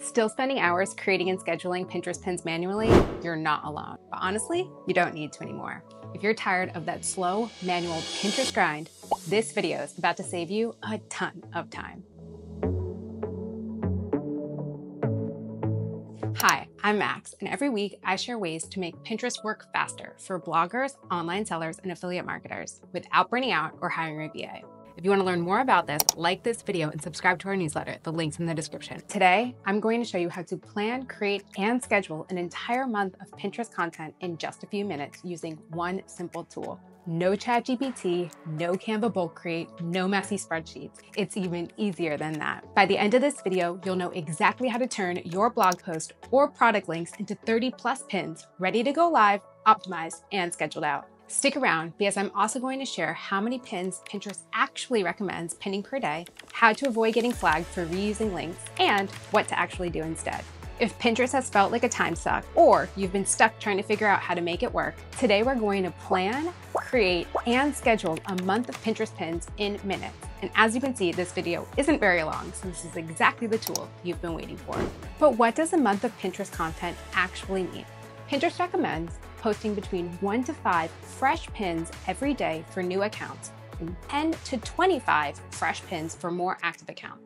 Still spending hours creating and scheduling Pinterest pins manually? You're not alone. But honestly, you don't need to anymore. If you're tired of that slow, manual Pinterest grind, this video is about to save you a ton of time. Hi, I'm Max, and every week I share ways to make Pinterest work faster for bloggers, online sellers, and affiliate marketers without burning out or hiring a VA. If you want to learn more about this, like this video and subscribe to our newsletter. The link's in the description. Today, I'm going to show you how to plan, create, and schedule an entire month of Pinterest content in just a few minutes using one simple tool. No ChatGPT, no Canva bulk create, no messy spreadsheets. It's even easier than that. By the end of this video, you'll know exactly how to turn your blog post or product links into 30 plus pins ready to go live, optimized, and scheduled out. Stick around because I'm also going to share how many pins Pinterest actually recommends pinning per day, how to avoid getting flagged for reusing links, and what to actually do instead. If Pinterest has felt like a time suck, or you've been stuck trying to figure out how to make it work, today we're going to plan, create, and schedule a month of Pinterest pins in minutes. And as you can see, this video isn't very long, so this is exactly the tool you've been waiting for. But what does a month of Pinterest content actually mean? Pinterest recommends posting between one to five fresh pins every day for new accounts and 10 to 25 fresh pins for more active accounts.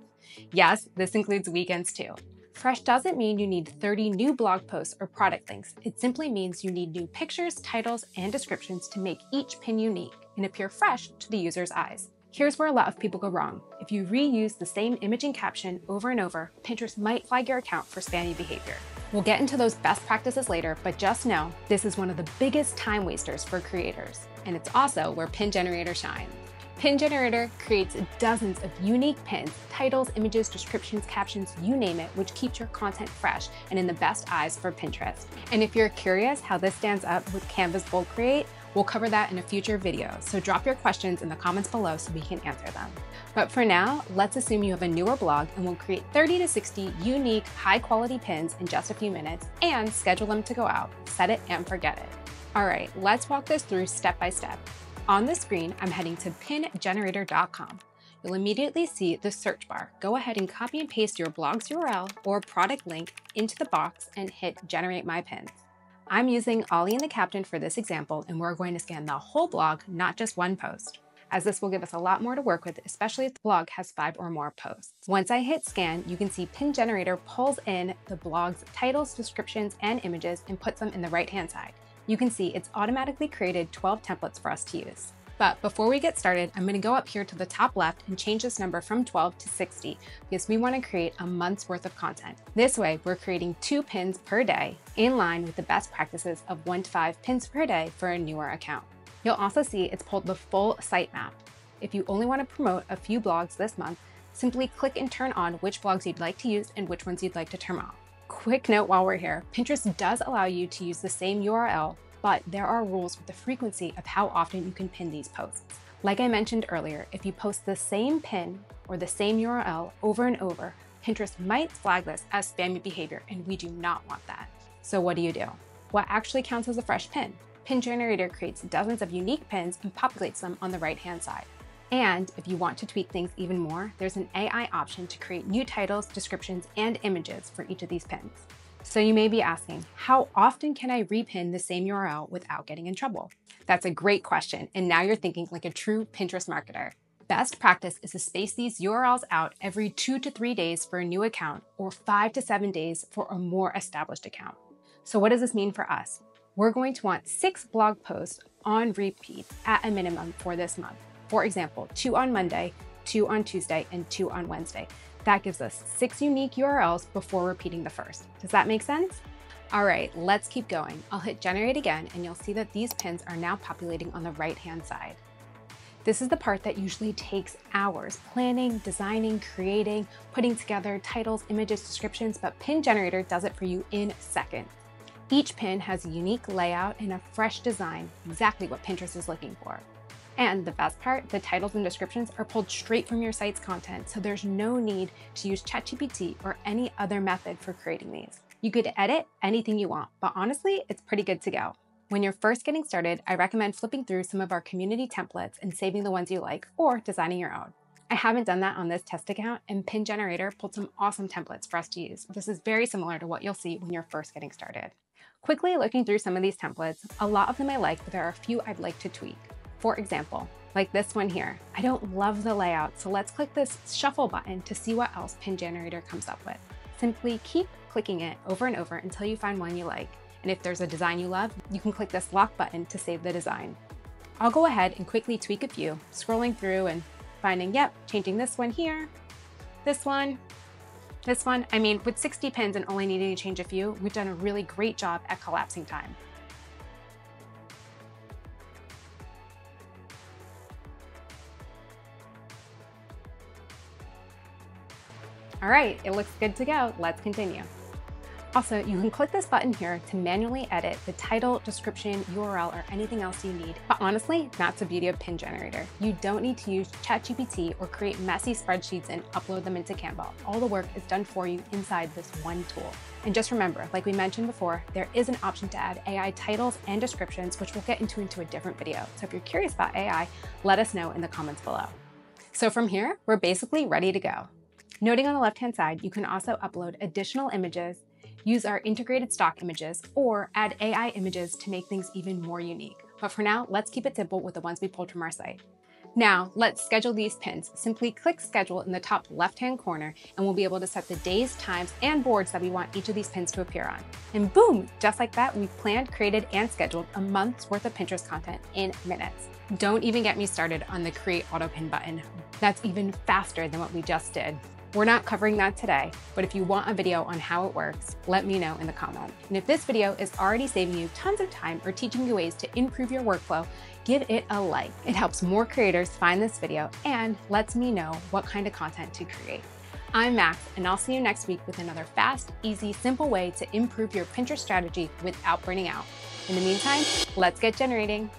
Yes, this includes weekends too. Fresh doesn't mean you need 30 new blog posts or product links. It simply means you need new pictures, titles, and descriptions to make each pin unique and appear fresh to the user's eyes. Here's where a lot of people go wrong. If you reuse the same image and caption over and over, Pinterest might flag your account for spammy behavior. We'll get into those best practices later, but just know this is one of the biggest time wasters for creators. And it's also where Pin Generator shines. Pin Generator creates dozens of unique pins, titles, images, descriptions, captions, you name it, which keeps your content fresh and in the best eyes for Pinterest. And if you're curious how this stands up with Canva's Bulk Create, we'll cover that in a future video, so drop your questions in the comments below so we can answer them. But for now, let's assume you have a newer blog and we'll create 30 to 60 unique, high quality pins in just a few minutes and schedule them to go out. Set it and forget it. All right, let's walk this through step by step. On the screen, I'm heading to pingenerator.com. You'll immediately see the search bar. Go ahead and copy and paste your blog's URL or product link into the box and hit Generate My Pins. I'm using Ollie and the Captain for this example, and we're going to scan the whole blog, not just one post as this will give us a lot more to work with, especially if the blog has five or more posts. Once I hit scan, you can see Pin Generator pulls in the blog's titles, descriptions, and images and puts them in the right-hand side. You can see it's automatically created 12 templates for us to use. But before we get started, I'm going to go up here to the top left and change this number from 12 to 60 because we want to create a month's worth of content. This way, we're creating two pins per day in line with the best practices of one to five pins per day for a newer account. You'll also see it's pulled the full sitemap. If you only want to promote a few blogs this month, simply click and turn on which blogs you'd like to use and which ones you'd like to turn off. Quick note while we're here, Pinterest does allow you to use the same URL, but there are rules with the frequency of how often you can pin these posts. Like I mentioned earlier, if you post the same pin or the same URL over and over, Pinterest might flag this as spammy behavior, and we do not want that. So what do you do? What actually counts as a fresh pin? Pin Generator creates dozens of unique pins and populates them on the right-hand side. And if you want to tweak things even more, there's an AI option to create new titles, descriptions, and images for each of these pins. So you may be asking, how often can I repin the same URL without getting in trouble? That's a great question, and now you're thinking like a true Pinterest marketer. Best practice is to space these URLs out every two to three days for a new account or five to seven days for a more established account. So what does this mean for us? we're going to want six blog posts on repeat at a minimum for this month. For example, two on Monday, two on Tuesday, and two on Wednesday. That gives us six unique URLs before repeating the first. Does that make sense? All right, let's keep going. I'll hit generate again and you'll see that these pins are now populating on the right-hand side. This is the part that usually takes hours, planning, designing, creating, putting together titles, images, descriptions, but Pin Generator does it for you in seconds. Each pin has a unique layout and a fresh design, exactly what Pinterest is looking for. And the best part, the titles and descriptions are pulled straight from your site's content, so there's no need to use ChatGPT or any other method for creating these. You could edit anything you want, but honestly, it's pretty good to go. When you're first getting started, I recommend flipping through some of our community templates and saving the ones you like, or designing your own. I haven't done that on this test account, and Pin Generator pulled some awesome templates for us to use. This is very similar to what you'll see when you're first getting started. Quickly looking through some of these templates, a lot of them I like, but there are a few I'd like to tweak. For example, like this one here. I don't love the layout, so let's click this shuffle button to see what else Pin Generator comes up with. Simply keep clicking it over and over until you find one you like. And if there's a design you love, you can click this lock button to save the design. I'll go ahead and quickly tweak a few, scrolling through and finding, yep, changing this one here, this one, this one. I mean, with 60 pins and only needing to change a few, we've done a really great job at collapsing time. All right, it looks good to go. Let's continue. Also, you can click this button here to manually edit the title, description, URL, or anything else you need. But honestly, that's the beauty of Pin Generator. You don't need to use ChatGPT or create messy spreadsheets and upload them into Canva. All the work is done for you inside this one tool. And just remember, like we mentioned before, there is an option to add AI titles and descriptions, which we'll get into into a different video. So if you're curious about AI, let us know in the comments below. So from here, we're basically ready to go. Noting on the left-hand side, you can also upload additional images use our integrated stock images, or add AI images to make things even more unique. But for now, let's keep it simple with the ones we pulled from our site. Now, let's schedule these pins. Simply click schedule in the top left-hand corner and we'll be able to set the days, times, and boards that we want each of these pins to appear on. And boom, just like that, we've planned, created, and scheduled a month's worth of Pinterest content in minutes. Don't even get me started on the create auto pin button. That's even faster than what we just did. We're not covering that today, but if you want a video on how it works, let me know in the comments. And if this video is already saving you tons of time or teaching you ways to improve your workflow, give it a like. It helps more creators find this video and lets me know what kind of content to create. I'm Max, and I'll see you next week with another fast, easy, simple way to improve your Pinterest strategy without burning out. In the meantime, let's get generating.